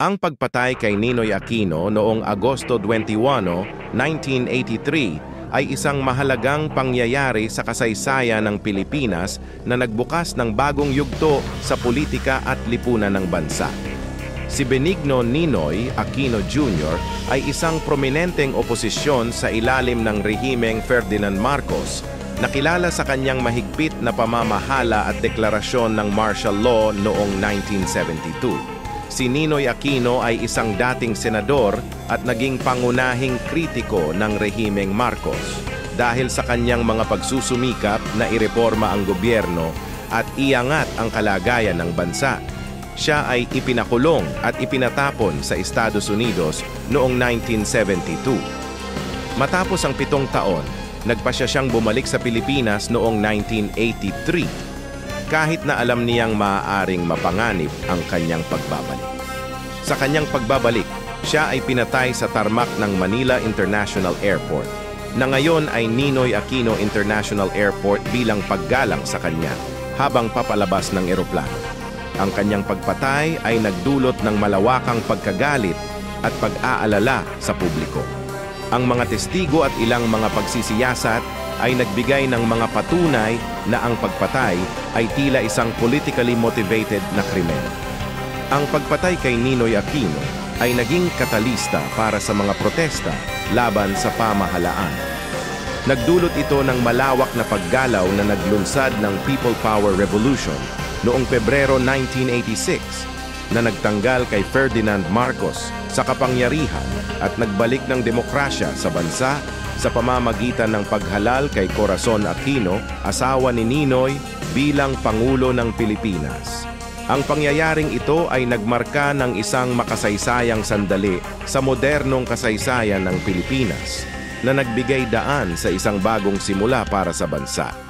Ang pagpatay kay Ninoy Aquino noong Agosto 21, 1983 ay isang mahalagang pangyayari sa kasaysayan ng Pilipinas na nagbukas ng bagong yugto sa politika at lipunan ng bansa. Si Benigno Ninoy Aquino Jr. ay isang prominenteng oposisyon sa ilalim ng rehimeng Ferdinand Marcos nakilala sa kanyang mahigpit na pamamahala at deklarasyon ng martial law noong 1972. Si Ninoy Aquino ay isang dating senador at naging pangunahing kritiko ng rehimeng Marcos dahil sa kanyang mga pagsusumikap na ireforma ang gobyerno at iangat ang kalagayan ng bansa. Siya ay ipinakulong at ipinatapon sa Estados Unidos noong 1972. Matapos ang pitong taon, nagpasya siyang bumalik sa Pilipinas noong 1983 kahit na alam niyang maaaring mapanganib ang kanyang pagbabalik. Sa kanyang pagbabalik, siya ay pinatay sa tarmac ng Manila International Airport na ngayon ay Ninoy Aquino International Airport bilang paggalang sa kanya habang papalabas ng eroplano. Ang kanyang pagpatay ay nagdulot ng malawakang pagkagalit at pag-aalala sa publiko. Ang mga testigo at ilang mga pagsisiyasat ay nagbigay ng mga patunay na ang pagpatay ay tila isang politically motivated na krimen. Ang pagpatay kay Ninoy Aquino ay naging katalista para sa mga protesta laban sa pamahalaan. Nagdulot ito ng malawak na paggalaw na naglunsad ng People Power Revolution noong Pebrero 1986 na nagtanggal kay Ferdinand Marcos sa kapangyarihan at nagbalik ng demokrasya sa bansa sa pamamagitan ng paghalal kay Corazon Aquino, asawa ni Ninoy, bilang Pangulo ng Pilipinas. Ang pangyayaring ito ay nagmarka ng isang makasaysayang sandali sa modernong kasaysayan ng Pilipinas na nagbigay daan sa isang bagong simula para sa bansa.